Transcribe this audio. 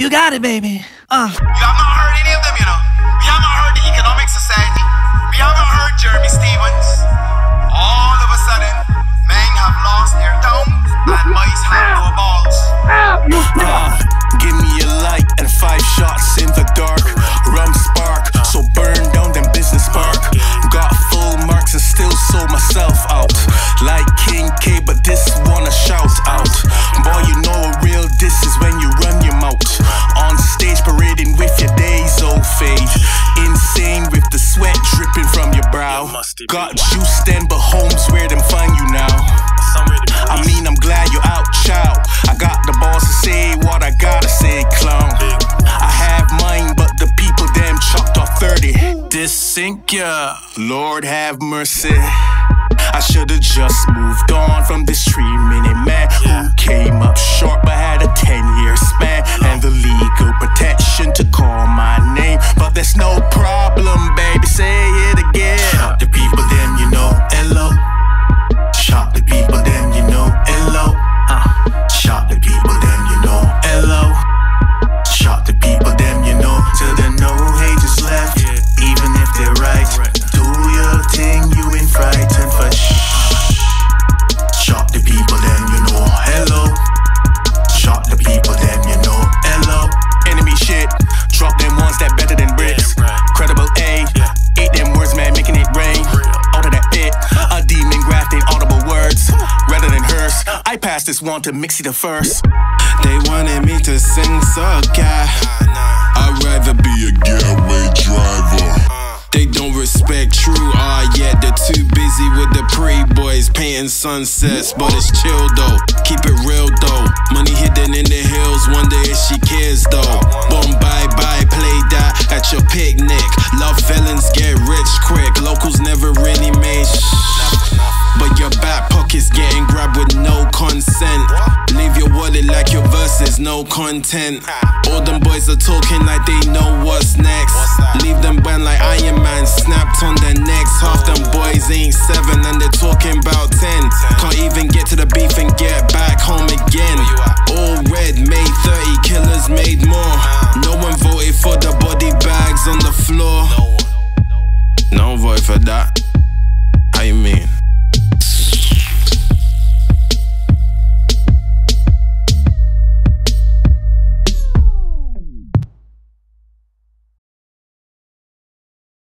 You got it, baby. Uh. Got juice then, but home's where them find you now. I mean, I'm glad you're out, child. I got the balls to say what I gotta say, clown. I have mine, but the people damn chopped off 30. This sink ya, Lord have mercy. I should've just moved on from this three minute man who came up short but had a 10 year span and the legal protection to call my name. But there's no problem, baby, say it again. pastors want to mix it the first. They wanted me to sing so. I'd rather be a getaway driver. They don't respect true art ah, yet. They're too busy with the pre boys painting sunsets. But it's chill though, keep it real no content. All them boys are talking like they know what's next. Leave them bent like Iron Man, snapped on their necks. Half them boys ain't seven and they're talking about ten. Can't even get to the beef and get back home again. All red, made 30, killers made more. No one voted for the body bags on the floor. No one voted for that.